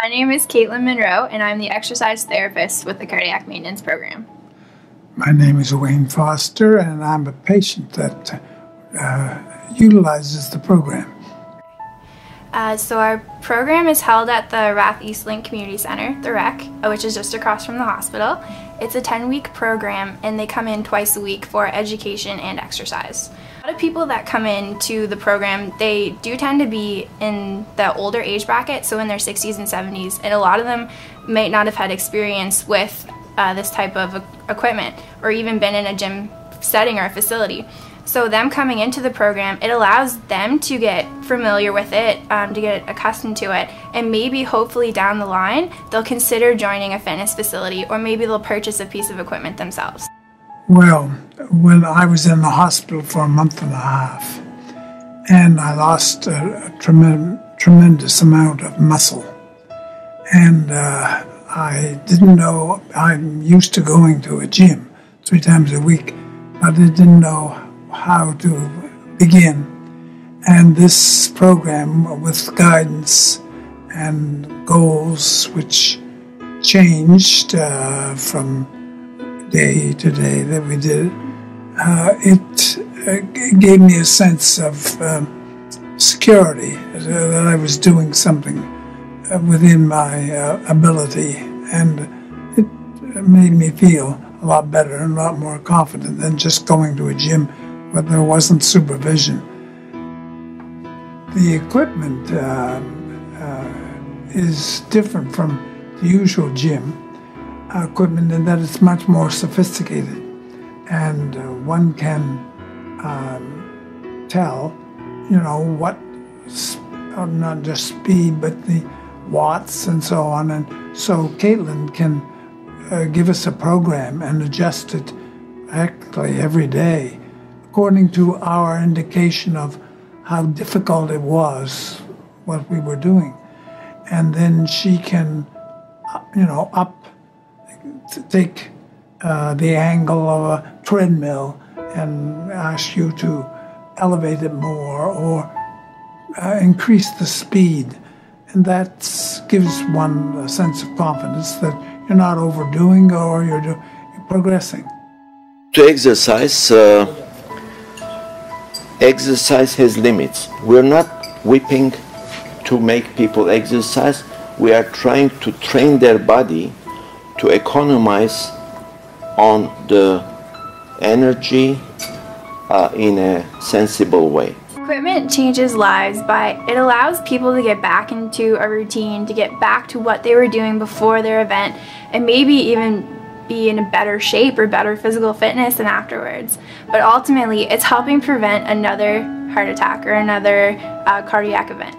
My name is Caitlin Monroe, and I'm the exercise therapist with the Cardiac Maintenance Program. My name is Wayne Foster, and I'm a patient that uh, utilizes the program. Uh, so our program is held at the Rath Eastlink Community Center, the REC, uh, which is just across from the hospital. It's a 10-week program, and they come in twice a week for education and exercise. Lot of people that come into the program, they do tend to be in the older age bracket, so in their 60s and 70s, and a lot of them may not have had experience with uh, this type of equipment or even been in a gym setting or a facility. So them coming into the program, it allows them to get familiar with it, um, to get accustomed to it, and maybe hopefully down the line, they'll consider joining a fitness facility or maybe they'll purchase a piece of equipment themselves. Well, when I was in the hospital for a month and a half, and I lost a, a tremendous, tremendous amount of muscle, and uh, I didn't know, I'm used to going to a gym three times a week, but I didn't know how to begin. And this program, with guidance and goals, which changed uh, from day to day that we did, uh, it uh, gave me a sense of um, security uh, that I was doing something uh, within my ability, and it made me feel a lot better and a lot more confident than just going to a gym but there wasn't supervision. The equipment uh, uh, is different from the usual gym equipment and that it's much more sophisticated, and uh, one can um, tell, you know, what uh, not just speed but the watts and so on, and so Caitlin can uh, give us a program and adjust it practically every day according to our indication of how difficult it was, what we were doing. And then she can, you know, up, take uh, the angle of a treadmill and ask you to elevate it more or uh, increase the speed. And that gives one a sense of confidence that you're not overdoing or you're, do, you're progressing. To exercise, uh exercise has limits. We're not whipping to make people exercise. We are trying to train their body to economize on the energy uh, in a sensible way. Equipment changes lives by it allows people to get back into a routine, to get back to what they were doing before their event, and maybe even be in a better shape or better physical fitness than afterwards. But ultimately, it's helping prevent another heart attack or another uh, cardiac event.